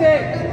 mistake.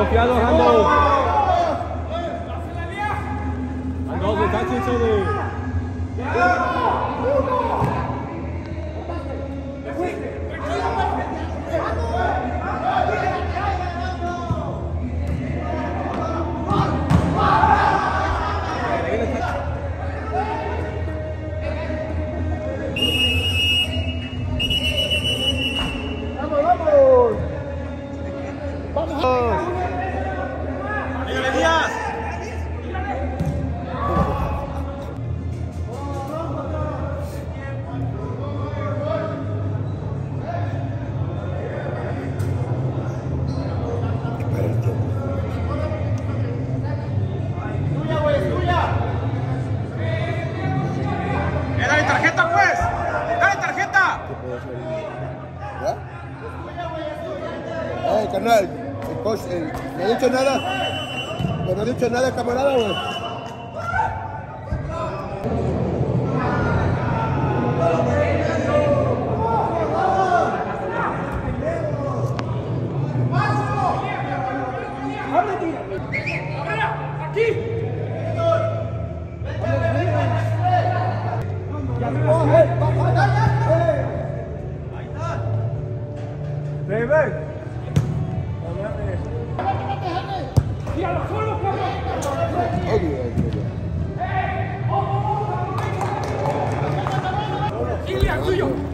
Confiado, Randall? Randall, they got each other. Carnal, el coach, eh, no ha dicho nada. No ha dicho nada, camarada, güey. 没有。